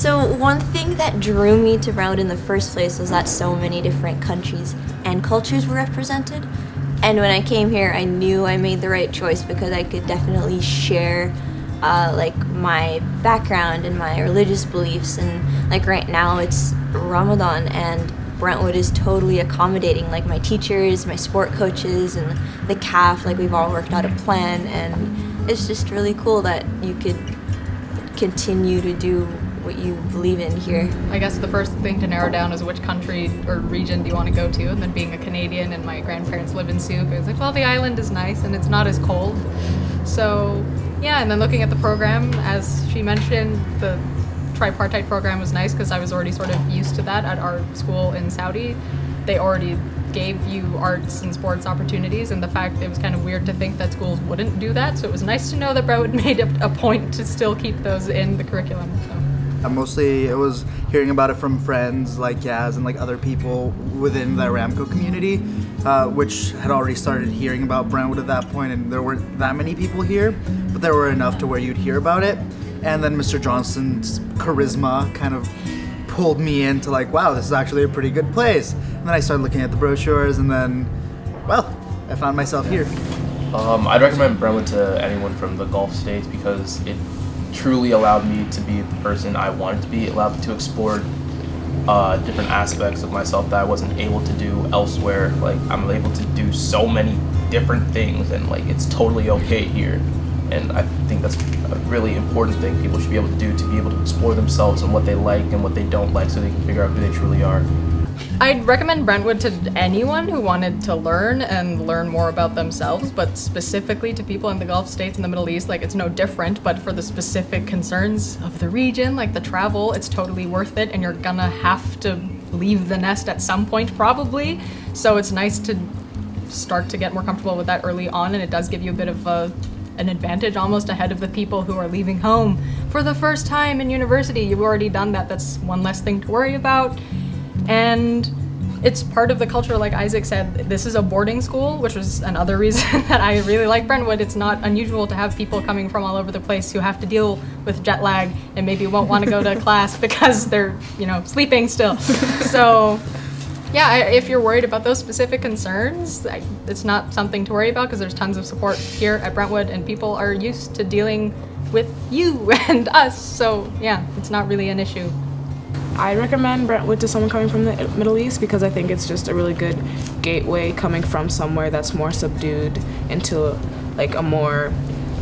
So one thing that drew me to Brentwood in the first place was that so many different countries and cultures were represented. And when I came here, I knew I made the right choice because I could definitely share uh, like my background and my religious beliefs. And like right now, it's Ramadan, and Brentwood is totally accommodating. Like my teachers, my sport coaches, and the CAF, like we've all worked out a plan, and it's just really cool that you could continue to do what you believe in here. I guess the first thing to narrow down is which country or region do you want to go to, and then being a Canadian and my grandparents live in Sooke, I was like, well, the island is nice and it's not as cold. So, yeah, and then looking at the program, as she mentioned, the tripartite program was nice because I was already sort of used to that at our school in Saudi. They already gave you arts and sports opportunities, and the fact it was kind of weird to think that schools wouldn't do that. So it was nice to know that Brentwood made a, a point to still keep those in the curriculum. So. Mostly it was hearing about it from friends like Yaz and like other people within the Aramco community, uh, which had already started hearing about Brentwood at that point, and there weren't that many people here, but there were enough to where you'd hear about it. And then Mr. Johnson's charisma kind of pulled me into like, wow, this is actually a pretty good place. And then I started looking at the brochures, and then, well, I found myself here. Um, I'd recommend Brentwood to anyone from the Gulf states because it truly allowed me to be the person I wanted to be. Allowed me to explore uh, different aspects of myself that I wasn't able to do elsewhere. Like I'm able to do so many different things, and like it's totally okay here. And I think that's a really important thing people should be able to do to be able to explore themselves and what they like and what they don't like, so they can figure out who they truly are. I'd recommend Brentwood to anyone who wanted to learn and learn more about themselves, but specifically to people in the Gulf states and the Middle East, like it's no different, but for the specific concerns of the region, like the travel, it's totally worth it, and you're gonna have to leave the nest at some point, probably. So it's nice to start to get more comfortable with that early on, and it does give you a bit of a an advantage almost ahead of the people who are leaving home for the first time in university. You've already done that. That's one less thing to worry about. And it's part of the culture, like Isaac said. This is a boarding school, which was another reason that I really like Brentwood. It's not unusual to have people coming from all over the place who have to deal with jet lag and maybe won't want to go to class because they're, you know, sleeping still. So, yeah, if you're worried about those specific concerns, it's not something to worry about because there's tons of support here at Brentwood and people are used to dealing with you and us. So, yeah, it's not really an issue. I recommend Brentwood to someone coming from the Middle East because I think it's just a really good gateway coming from somewhere that's more subdued into like a more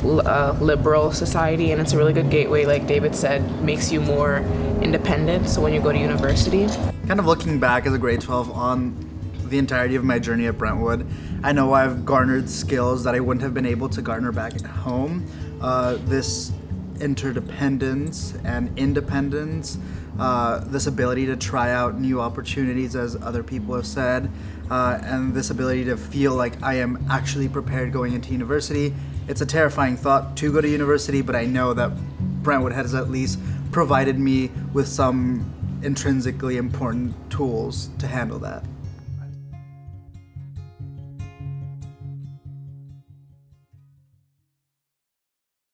uh, liberal society, and it's a really good gateway. Like David said, makes you more independent. So when you go to university, kind of looking back as a grade 12 on the entirety of my journey at Brentwood, I know I've garnered skills that I wouldn't have been able to garner back at home. Uh, this interdependence and independence uh, this ability to try out new opportunities, as other people have said, uh, and this ability to feel like I am actually prepared going into university. It's a terrifying thought to go to university, but I know that Brentwood has at least provided me with some intrinsically important tools to handle that.